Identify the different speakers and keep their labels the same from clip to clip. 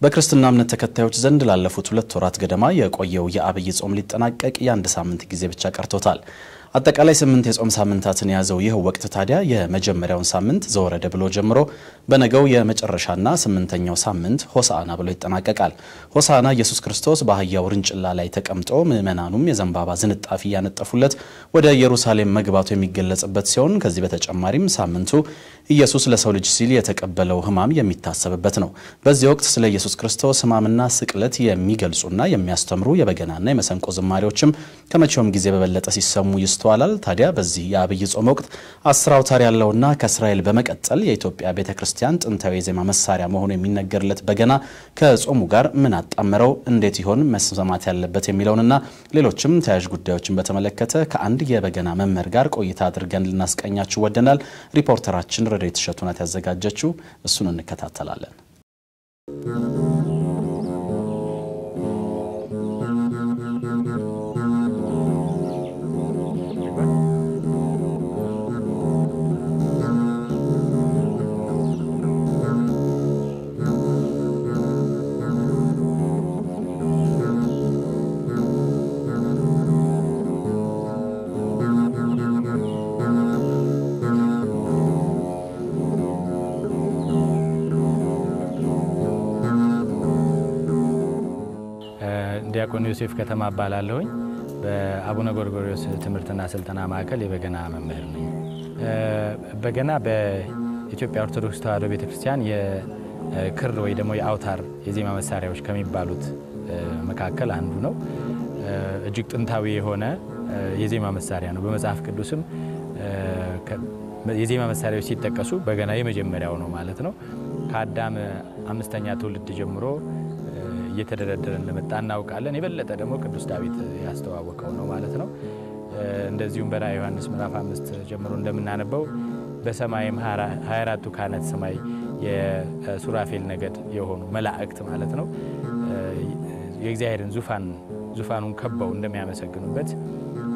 Speaker 1: በክርስትና እምነት ተከታዮች ዘንድ ላለፉት ሁለት ወራት ገደማ የቆየው የአብይ ጾም ሊጠናቀቅ የአንድ ሳምንት ጊዜ ብቻ ቀርቶታል። አጠቃላይ ስምንት የጾም ሳምንታትን የያዘው ይህ ወቅት ታዲያ የመጀመሪያውን ሳምንት ዘወረደ ብሎ ጀምሮ በነገው የመጨረሻና ስምንተኛው ሳምንት ሆሳዕና ብሎ ይጠናቀቃል። ሆሳዕና ኢየሱስ ክርስቶስ በአህያ ውርንጭላ ላይ ተቀምጦ ምዕመናኑም የዘንባባ ዝንጣፊ እያነጠፉለት ወደ ኢየሩሳሌም መግባቱ የሚገለጽበት ሲሆን ከዚህ በተጨማሪም ሳምንቱ ኢየሱስ ለሰው ልጅ ሲል የተቀበለው ሕማም የሚታሰብበት ነው። በዚህ ወቅት ስለ ኢየሱስ ክርስቶስ ሕማምና ስቅለት የሚገልጹና የሚያስተምሩ የበገናና የመሰንቆ ዝማሬዎችም ከመቼውም ጊዜ በበለጠ ሲሰሙ ይስተዋላል። ታዲያ በዚህ የአብይ ጾም ወቅት አስር አውታር ያለውና ከእስራኤል በመቀጠል የኢትዮጵያ ቤተ ክርስቲያን ጥንታዊ የዜማ መሳሪያ መሆኑ የሚነገርለት በገና ከጾሙ ጋር ምን አጣመረው፣ እንዴት ይሆን መሰማት ያለበት የሚለውንና ሌሎችም ተያያዥ ጉዳዮችን በተመለከተ ከአንድ የበገና መምህር ጋር ቆይታ አድርገን ልናስቀኛችሁ ወደናል። ሪፖርተራችን ረድኤት እሸቱ ያዘጋጀችው። እሱን እንከታተላለን።
Speaker 2: ዲያቆን ዮሴፍ ከተማ እባላለሁኝ። በአቡነ ጎርጎርዮስ ትምህርትና ስልጠና ማዕከል የበገና መምህር ነኝ። በገና በኢትዮጵያ ኦርቶዶክስ ተዋሕዶ ቤተክርስቲያን የክር ወይ ደግሞ የአውታር የዜማ መሳሪያዎች ከሚባሉት መካከል አንዱ ነው። እጅግ ጥንታዊ የሆነ የዜማ መሳሪያ ነው። በመጽሐፍ ቅዱስም የዜማ መሳሪያዎች ሲጠቀሱ በገና የመጀመሪያው ነው ማለት ነው። ከአዳም አምስተኛ ትውልድ ጀምሮ እየተደረደረ እንደመጣ እናውቃለን። የበለጠ ደግሞ ቅዱስ ዳዊት ያስተዋወቀው ነው ማለት ነው። እንደዚሁም በራዕየ ዮሐንስ ምዕራፍ አምስት ጀምሮ እንደምናነበው በሰማይም 24ቱ ካህናተ ሰማይ የሱራፌል ነገድ የሆኑ መላእክት ማለት ነው የእግዚአብሔርን ዙፋን ዙፋኑን ከበው እንደሚያመሰግኑበት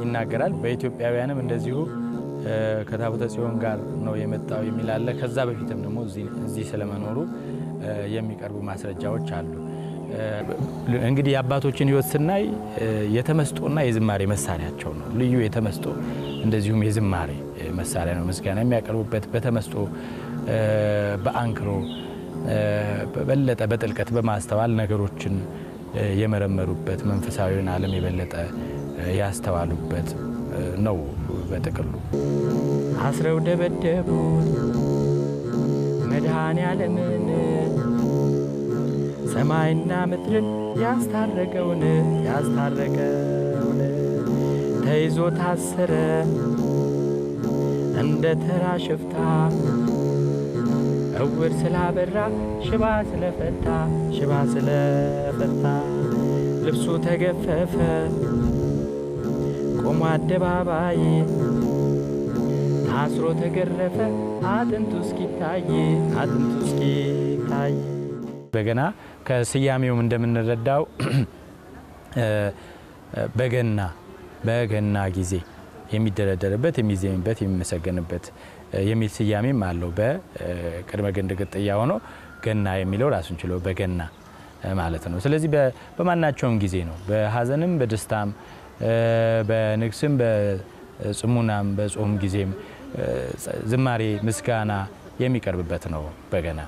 Speaker 2: ይናገራል። በኢትዮጵያውያንም እንደዚሁ ከታቦተ ጽዮን ጋር ነው የመጣው የሚል አለ። ከዛ በፊትም ደግሞ እዚህ ስለመኖሩ የሚቀርቡ ማስረጃዎች አሉ። እንግዲህ የአባቶችን ሕይወት ስናይ የተመስጦና የዝማሬ መሳሪያቸው ነው። ልዩ የተመስጦ እንደዚሁም የዝማሬ መሳሪያ ነው። ምስጋና የሚያቀርቡበት በተመስጦ በአንክሮ በበለጠ በጥልቀት በማስተዋል ነገሮችን የመረመሩበት መንፈሳዊውን ዓለም የበለጠ ያስተዋሉበት ነው። በጥቅሉ
Speaker 3: አስረው ደበደቡት መድኃኔ ዓለምን ሰማይና ምድርን ያስታረቀውን ያስታረቀውን ተይዞ ታሰረ እንደ ተራ ሽፍታ። እውር ስላበራ ሽባ ስለፈታ ሽባ ስለፈታ ልብሱ ተገፈፈ። ቆሞ አደባባይ ታስሮ ተገረፈ። አጥንቱ እስኪታይ አጥንቱ እስኪታይ።
Speaker 2: በገና ከስያሜውም እንደምንረዳው በገና በገና ጊዜ የሚደረደርበት የሚዜምበት የሚመሰገንበት የሚል ስያሜም አለው። በቅድመ ግንድ ቅጥያ ሆኖ ገና የሚለው ራሱን ችሎ በገና ማለት ነው። ስለዚህ በማናቸውም ጊዜ ነው፣ በሀዘንም በደስታም በንግስም በጽሙናም በጾም ጊዜም ዝማሬ ምስጋና የሚቀርብበት ነው በገና።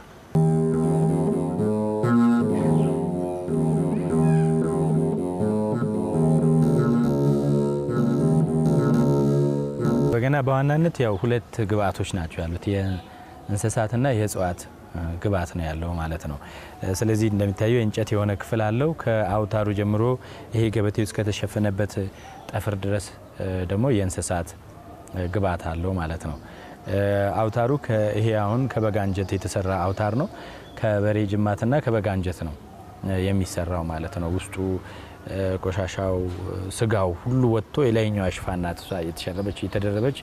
Speaker 2: በገና በዋናነት ያው ሁለት ግብአቶች ናቸው ያሉት የእንስሳትና የእጽዋት ግብአት ነው ያለው ማለት ነው። ስለዚህ እንደሚታየው የእንጨት የሆነ ክፍል አለው። ከአውታሩ ጀምሮ ይሄ ገበቴ ውስጥ ከተሸፈነበት ጠፍር ድረስ ደግሞ የእንስሳት ግብአት አለው ማለት ነው። አውታሩ ይሄ አሁን ከበጋ እንጀት የተሰራ አውታር ነው። ከበሬ ጅማትና ከበጋ እንጀት ነው የሚሰራው ማለት ነው። ውስጡ ቆሻሻው ስጋው ሁሉ ወጥቶ የላይኛዋ ሽፋናት የተሸረበች የተደረበች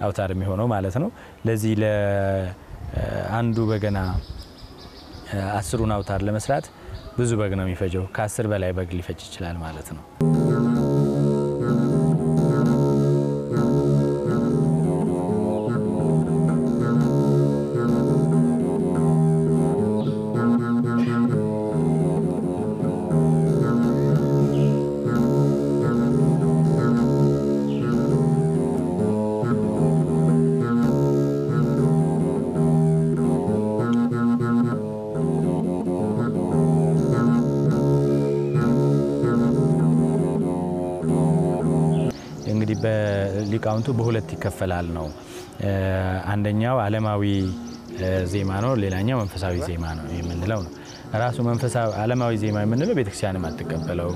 Speaker 2: አውታር የሚሆነው ማለት ነው። ለዚህ ለአንዱ በገና አስሩን አውታር ለመስራት ብዙ በግ ነው የሚፈጀው። ከአስር በላይ በግ ሊፈጅ ይችላል ማለት ነው። ሊቃውንቱ በሁለት ይከፈላል ነው። አንደኛው ዓለማዊ ዜማ ነው፣ ሌላኛው መንፈሳዊ ዜማ ነው የምንለው ነው። ራሱ መንፈሳዊ ዓለማዊ ዜማ የምንለው ቤተክርስቲያን የማትቀበለው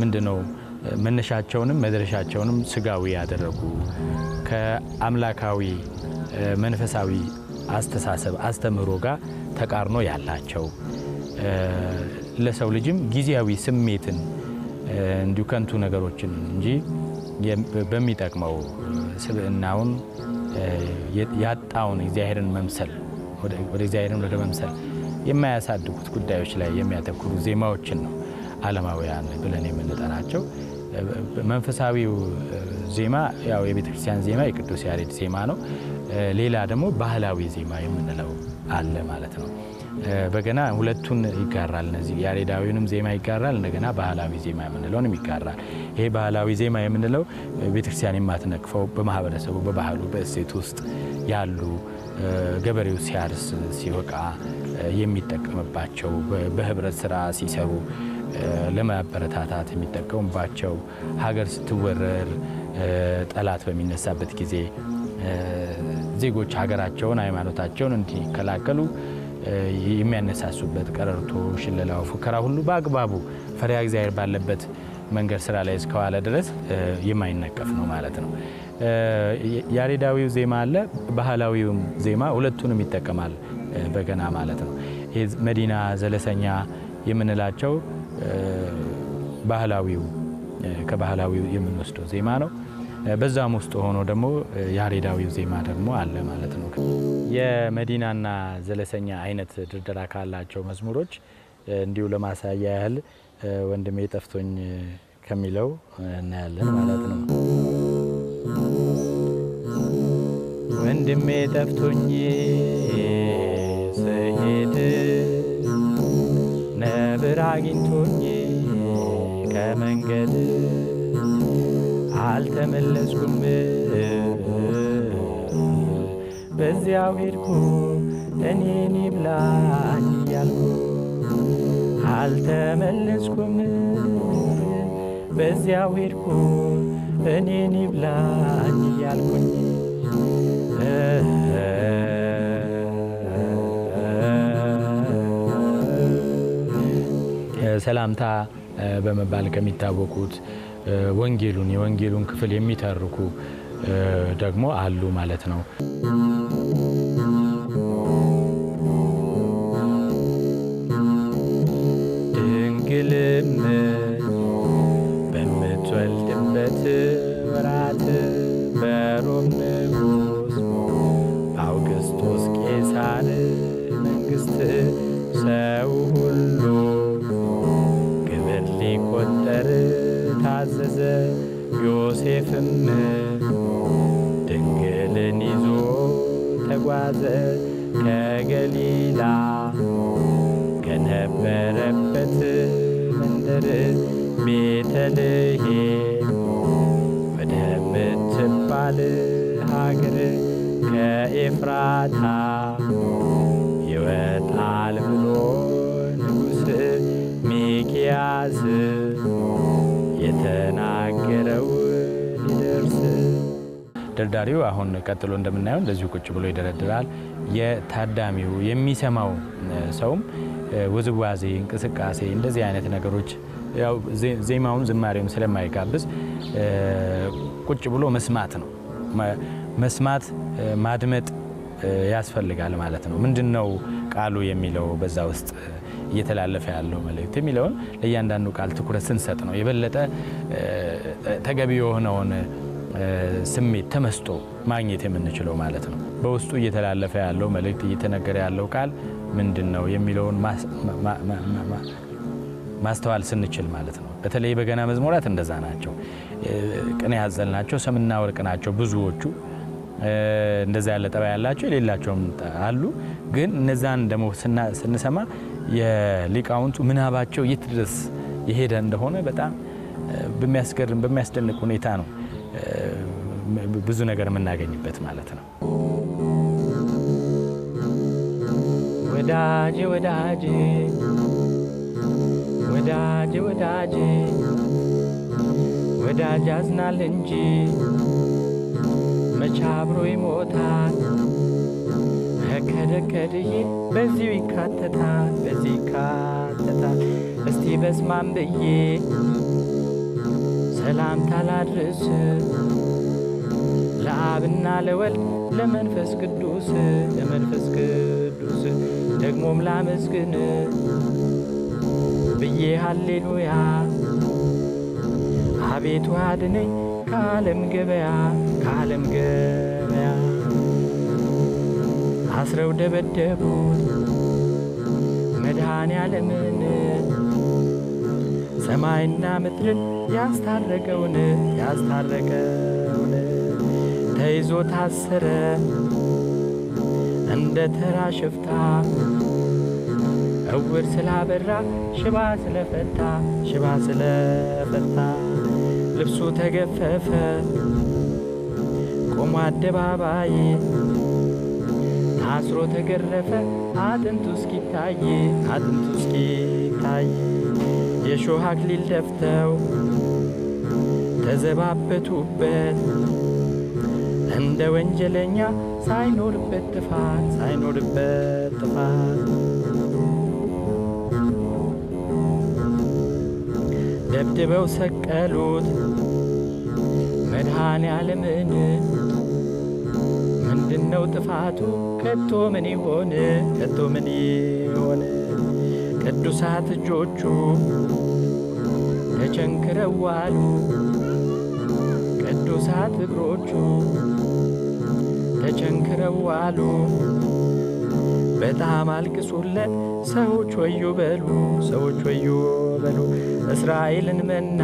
Speaker 2: ምንድን ነው? መነሻቸውንም መድረሻቸውንም ስጋዊ ያደረጉ ከአምላካዊ መንፈሳዊ አስተሳሰብ አስተምህሮ ጋር ተቃርኖ ያላቸው ለሰው ልጅም ጊዜያዊ ስሜትን እንዲሁ ከንቱ ነገሮችን እንጂ በሚጠቅመው ስብዕናውን ያጣውን እግዚአብሔርን መምሰል ወደ እግዚአብሔርን ወደ መምሰል የማያሳድጉት ጉዳዮች ላይ የሚያተኩሩ ዜማዎችን ነው ዓለማውያን ብለን የምንጠራቸው። መንፈሳዊው ዜማ ያው የቤተ ክርስቲያን ዜማ የቅዱስ ያሬድ ዜማ ነው። ሌላ ደግሞ ባህላዊ ዜማ የምንለው አለ ማለት ነው። በገና ሁለቱን ይጋራል። እነዚህ ያሬዳዊውንም ዜማ ይጋራል፣ እንደገና ባህላዊ ዜማ የምንለውንም ይጋራል። ይሄ ባህላዊ ዜማ የምንለው ቤተክርስቲያን የማትነቅፈው በማህበረሰቡ በባህሉ በእሴት ውስጥ ያሉ ገበሬው ሲያርስ ሲወቃ የሚጠቀምባቸው በህብረት ስራ ሲሰሩ ለማበረታታት የሚጠቀሙባቸው ሀገር ስትወረር ጠላት በሚነሳበት ጊዜ ዜጎች ሀገራቸውን፣ ሃይማኖታቸውን እንዲከላከሉ የሚያነሳሱበት ቀረርቶ፣ ሽለላው፣ ፉከራ ሁሉ በአግባቡ ፈሪሃ እግዚአብሔር ባለበት መንገድ ስራ ላይ እስከዋለ ድረስ የማይነቀፍ ነው ማለት ነው። ያሬዳዊው ዜማ አለ፣ ባህላዊውም ዜማ ሁለቱንም ይጠቀማል በገና ማለት ነው። መዲና ዘለሰኛ የምንላቸው ባህላዊው ከባህላዊው የምንወስደው ዜማ ነው። በዛም ውስጥ ሆኖ ደግሞ ያሬዳዊው ዜማ ደግሞ አለ ማለት ነው። የመዲናና ዘለሰኛ አይነት ድርደራ ካላቸው መዝሙሮች እንዲሁ ለማሳያ ያህል ወንድሜ ጠፍቶኝ ከሚለው እናያለን ማለት ነው። ወንድሜ ጠፍቶኝ ስሄድ ነብር አግኝቶኝ ከመንገድ አልተመለስኩም። በዚያው ሄድኩ እኔን ይብላኝ እያልኩ አልተመለስኩም። በዚያው ሄድኩ እኔን ይብላኝ እያልኩኝ ሰላምታ በመባል ከሚታወቁት ወንጌሉን የወንጌሉን ክፍል የሚተርኩ ደግሞ አሉ ማለት ነው። ዮሴፍም ድንግልን ይዞ ተጓዘ ከገሊላ። ከነበረበት መንደር ቤተልሔም ወደምትባል ሀገር ከኤፍራታ ደርዳሪው አሁን ቀጥሎ እንደምናየው እንደዚሁ ቁጭ ብሎ ይደረድራል። የታዳሚው የሚሰማው ሰውም ውዝዋዜ፣ እንቅስቃሴ እንደዚህ አይነት ነገሮች ያው ዜማውን ዝማሬውን ስለማይጋብዝ ቁጭ ብሎ መስማት ነው። መስማት ማድመጥ ያስፈልጋል ማለት ነው። ምንድን ነው ቃሉ የሚለው በዛ ውስጥ እየተላለፈ ያለው መልእክት የሚለውን ለእያንዳንዱ ቃል ትኩረት ስንሰጥ ነው የበለጠ ተገቢ የሆነውን ስሜት ተመስጦ ማግኘት የምንችለው ማለት ነው። በውስጡ እየተላለፈ ያለው መልእክት እየተነገረ ያለው ቃል ምንድን ነው የሚለውን ማስተዋል ስንችል ማለት ነው። በተለይ በገና መዝሙራት እንደዛ ናቸው። ቅኔ ያዘል ናቸው። ሰምና ወርቅ ናቸው ብዙዎቹ። እንደዛ ያለ ጠባይ ያላቸው የሌላቸውም አሉ። ግን እነዛን ደግሞ ስንሰማ የሊቃውንቱ ምናባቸው የት ድረስ የሄደ እንደሆነ በጣም በሚያስገርም በሚያስደንቅ ሁኔታ ነው ብዙ ነገር የምናገኝበት ማለት ነው።
Speaker 3: ወዳጄ ወዳጄ ወዳጄ ወዳጄ
Speaker 2: ወዳጅ ያዝናል እንጂ መቻ አብሮ ይሞታል። ከደከድዬ በዚሁ ይካተታል በዚህ ይካተታል። እስቲ በስማም ብዬ ሰላምታ ላድርስ። ለአብና ለወልድ ለመንፈስ ቅዱስ ለመንፈስ ቅዱስ ደግሞም ላመስግን ብዬ ሃሌሉያ። አቤቱ አድነኝ ከዓለም ገበያ ከዓለም ገበያ። አስረው ደበደቡት መድኃኔ ዓለምን ሰማይና ምድርን ያስታረቀውን ያስታረቀውን ተይዞ ታሰረ። እንደ ተራ ሽፍታ እውር ስላበራ ሽባ ስለፈታ ሽባ ስለፈታ ልብሱ ተገፈፈ። ቆሞ አደባባይ ታስሮ ተገረፈ። አጥንቱ እስኪታይ አጥንቱ እስኪታይ የሾህ አክሊል ደፍተው ተዘባበቱበት። እንደ ወንጀለኛ ሳይኖርበት ጥፋት ሳይኖርበት ጥፋት። ደብድበው ሰቀሉት መድኃኔ ዓለምን ምንድነው ጥፋቱ? ከቶ ምን ይሆን? ከቶ ምን ይሆን ቅዱሳት እጆቹ ተቸንክረው ዋሉ ቅዱሳት እግሮቹ ተቸንክረው ዋሉ በጣም አልቅሱለት ሰዎች ወዮ በሉ ሰዎች ወዮ በሉ እስራኤልን መና